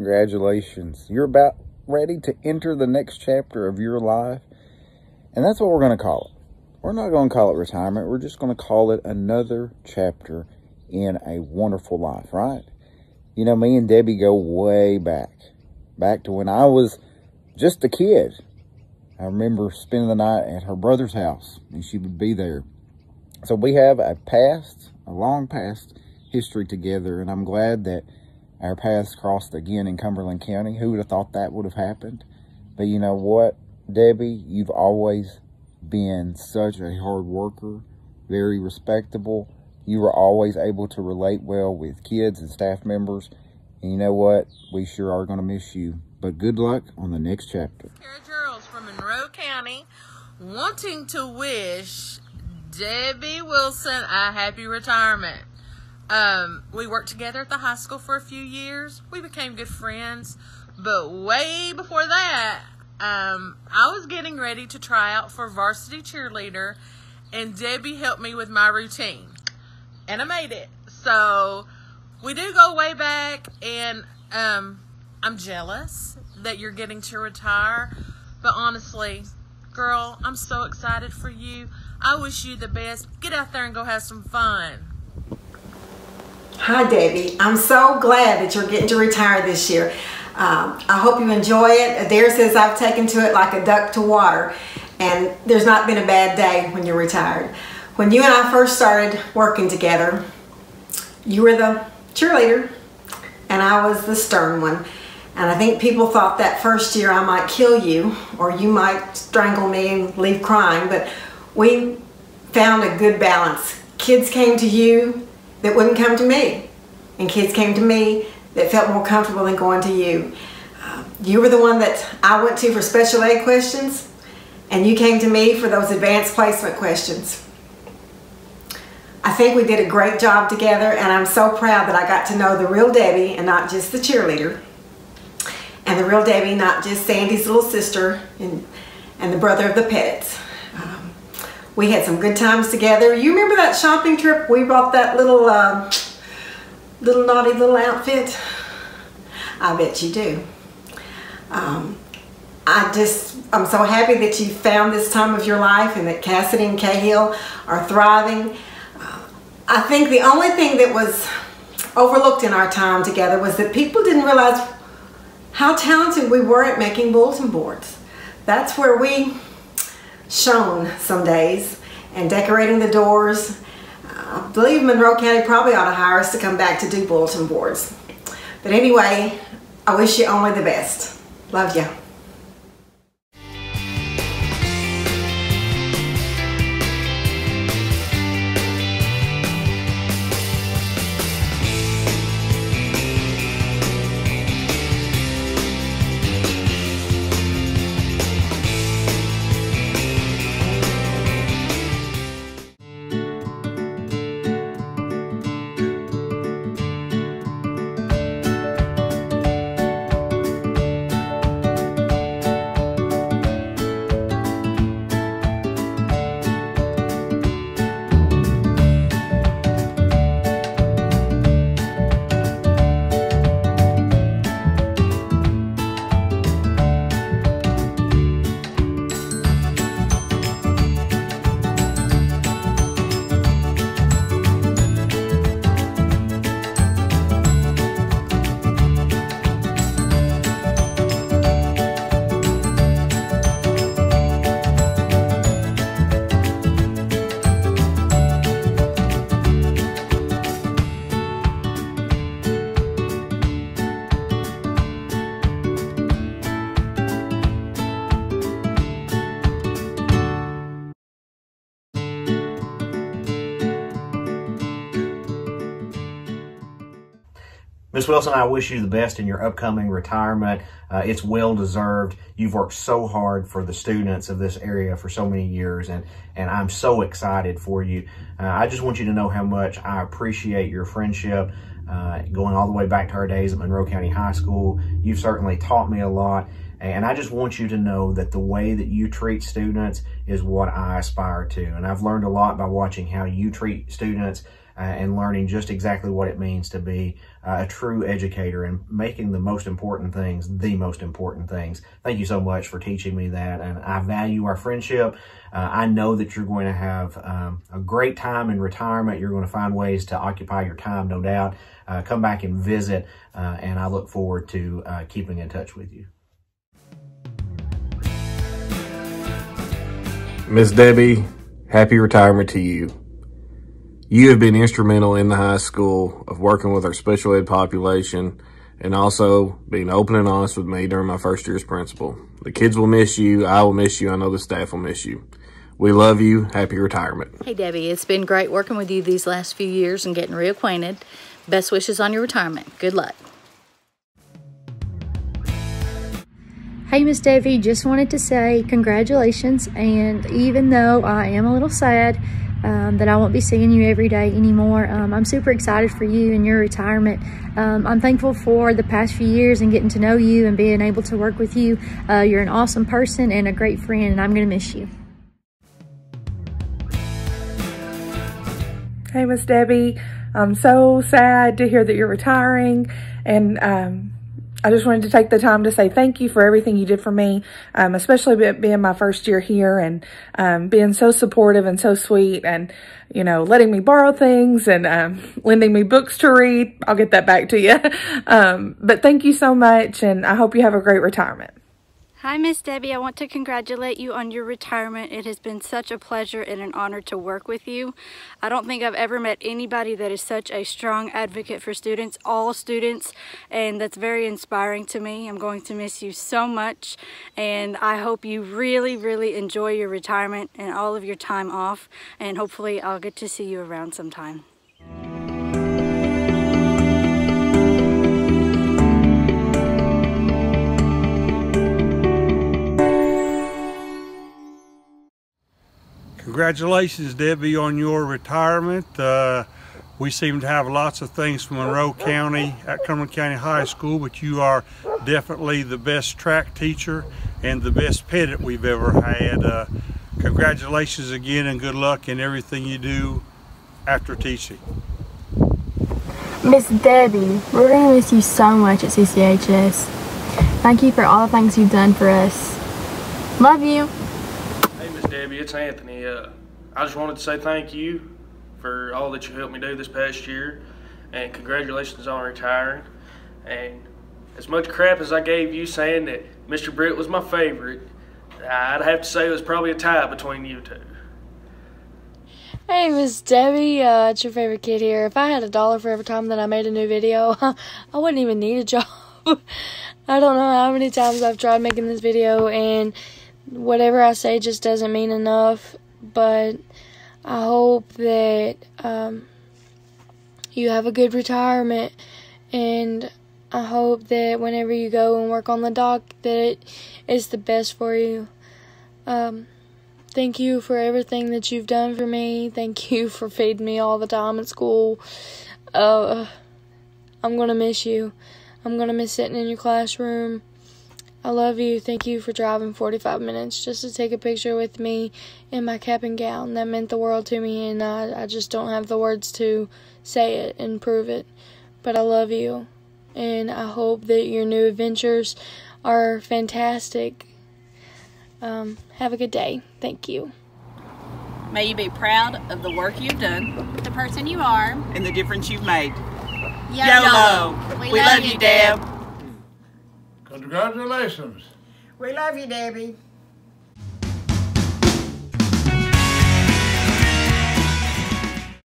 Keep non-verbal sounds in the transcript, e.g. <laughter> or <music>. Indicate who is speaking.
Speaker 1: Congratulations. You're about ready to enter the next chapter of your life. And that's what we're going to call it. We're not going to call it retirement. We're just going to call it another chapter in a wonderful life, right? You know, me and Debbie go way back. Back to when I was just a kid. I remember spending the night at her brother's house, and she would be there. So we have a past, a long past history together, and I'm glad that our paths crossed again in Cumberland County. Who would have thought that would have happened? But you know what, Debbie, you've always been such a hard worker, very respectable. You were always able to relate well with kids and staff members. And you know what? We sure are going to miss you. But good luck on the next chapter.
Speaker 2: Kara Charles from Monroe County wanting to wish Debbie Wilson a happy retirement. Um, we worked together at the high school for a few years. We became good friends. But way before that, um, I was getting ready to try out for varsity cheerleader, and Debbie helped me with my routine. And I made it. So we do go way back, and um, I'm jealous that you're getting to retire. But honestly, girl, I'm so excited for you. I wish you the best. Get out there and go have some fun.
Speaker 3: Hi, Debbie. I'm so glad that you're getting to retire this year. Um, I hope you enjoy it. Adair says I've taken to it like a duck to water, and there's not been a bad day when you're retired. When you and I first started working together, you were the cheerleader, and I was the stern one. And I think people thought that first year I might kill you, or you might strangle me and leave crying, but we found a good balance. Kids came to you, that wouldn't come to me. And kids came to me that felt more comfortable than going to you. Uh, you were the one that I went to for special ed questions, and you came to me for those advanced placement questions. I think we did a great job together, and I'm so proud that I got to know the real Debbie and not just the cheerleader. And the real Debbie, not just Sandy's little sister and, and the brother of the Pettits. We had some good times together. You remember that shopping trip? We bought that little, uh, little naughty little outfit. I bet you do. Um, I just, I'm so happy that you found this time of your life and that Cassidy and Cahill are thriving. Uh, I think the only thing that was overlooked in our time together was that people didn't realize how talented we were at making bulletin boards. That's where we shone some days and decorating the doors. I believe Monroe County probably ought to hire us to come back to do bulletin boards. But anyway, I wish you only the best. Love you.
Speaker 4: Miss Wilson, I wish you the best in your upcoming retirement. Uh, it's well deserved. You've worked so hard for the students of this area for so many years, and, and I'm so excited for you. Uh, I just want you to know how much I appreciate your friendship. Uh, going all the way back to our days at Monroe County High School, you've certainly taught me a lot. And I just want you to know that the way that you treat students is what I aspire to. And I've learned a lot by watching how you treat students uh, and learning just exactly what it means to be uh, a true educator and making the most important things the most important things. Thank you so much for teaching me that, and I value our friendship. Uh, I know that you're going to have um, a great time in retirement. You're going to find ways to occupy your time, no doubt. Uh, come back and visit, uh, and I look forward to uh, keeping in touch with you.
Speaker 5: Miss Debbie, happy retirement to you. You have been instrumental in the high school of working with our special ed population and also being open and honest with me during my first year as principal. The kids will miss you. I will miss you. I know the staff will miss you. We love you. Happy retirement.
Speaker 6: Hey, Debbie, it's been great working with you these last few years and getting reacquainted. Best wishes on your retirement. Good luck.
Speaker 7: Hey, Miss Debbie, just wanted to say congratulations. And even though I am a little sad um, that I won't be seeing you every day anymore, um, I'm super excited for you and your retirement. Um, I'm thankful for the past few years and getting to know you and being able to work with you. Uh, you're an awesome person and a great friend, and I'm going to miss you.
Speaker 8: Hey, Miss Debbie. I'm so sad to hear that you're retiring. And um, I just wanted to take the time to say thank you for everything you did for me, um, especially being my first year here and um, being so supportive and so sweet and, you know, letting me borrow things and um, lending me books to read. I'll get that back to you. <laughs> Um, but thank you so much, and I hope you have a great retirement.
Speaker 9: Hi, Miss Debbie. I want to congratulate you on your retirement. It has been such a pleasure and an honor to work with you. I don't think I've ever met anybody that is such a strong advocate for students, all students, and that's very inspiring to me. I'm going to miss you so much, and I hope you really, really enjoy your retirement and all of your time off, and hopefully I'll get to see you around sometime.
Speaker 10: Congratulations, Debbie, on your retirement. Uh, we seem to have lots of things from Monroe County at Cumberland County High School, but you are definitely the best track teacher and the best pedant we've ever had. Uh, congratulations again and good luck in everything you do after teaching.
Speaker 11: Miss Debbie, we're going to miss you so much at CCHS. Thank you for all the things you've done for us. Love you.
Speaker 12: It's Anthony. Uh, I just wanted to say thank you for all that you helped me do this past year, and congratulations on retiring. And as much crap as I gave you saying that Mr. Britt was my favorite, I'd have to say it was probably a tie between you two.
Speaker 11: Hey, Miss Debbie, uh, it's your favorite kid here. If I had a dollar for every time that I made a new video, <laughs> I wouldn't even need a job. <laughs> I don't know how many times I've tried making this video and whatever I say just doesn't mean enough, but I hope that um, you have a good retirement and I hope that whenever you go and work on the dock that it is the best for you. Um, thank you for everything that you've done for me. Thank <laughs> you for feeding me all the time at school. Uh, I'm gonna miss you. I'm gonna miss sitting in your classroom. I love you. Thank you for driving 45 minutes just to take a picture with me in my cap and gown. That meant the world to me, and I, I just don't have the words to say it and prove it. But I love you, and I hope that your new adventures are fantastic. Um, have a good day. Thank you.
Speaker 13: May you be proud of the work you've done,
Speaker 14: the person you are,
Speaker 13: and the difference you've made.
Speaker 14: YOLO!
Speaker 13: YOLO. We, we love, love you, Deb.
Speaker 15: Congratulations.
Speaker 3: We love you, Debbie.